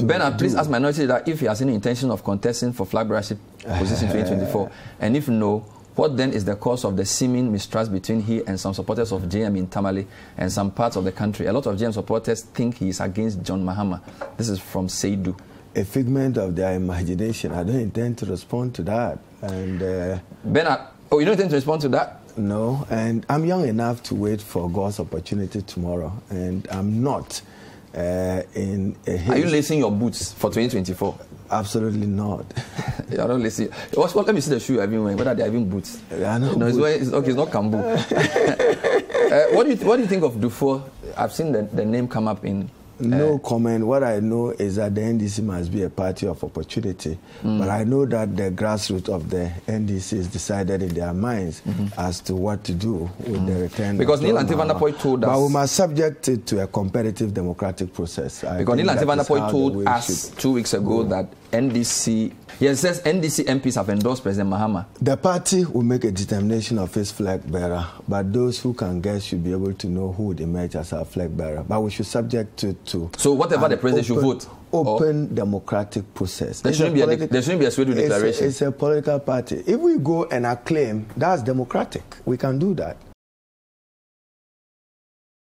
Bernard, please ask Minority that if he has any intention of contesting for flag bearership position 2024, and if no, what then is the cause of the seeming mistrust between he and some supporters of JM in Tamale and some parts of the country? A lot of JM supporters think he is against John Mahama. This is from Seidu. A figment of their imagination. I don't intend to respond to that. And uh, Bernard, oh, you don't intend to respond to that? No, and I'm young enough to wait for God's opportunity tomorrow, and I'm not uh, in haste. Are you lacing your boots for 2024? Absolutely not. You're not lacing. What, let me see the shoe I've been wearing. Whether they're even boots. Yeah, no, no it's, it's, okay. It's not Kambu. uh, what do you What do you think of Duffuor? I've seen the, the name come up in no uh, comment. What I know is that the NDC must be a party of opportunity. Mm. But I know that the grassroots of the NDC is decided in their minds mm-hmm. as to what to do with mm. the return. Because Neil Antivanapoi told us. But we must subject it to a competitive democratic process. I because Neil Antivanapoi told us two weeks ago go. that NDC, yes, says NDC MPs have endorsed President Mahama. The party will make a determination of its flag bearer, but those who can guess should be able to know who would emerge as our flag bearer. But we should subject to. To so whatever the president open, should vote. Open or? democratic process. There shouldn't, a politi- a, there shouldn't be a declaration. It's a, it's a political party. If we go and acclaim, that's democratic. We can do that.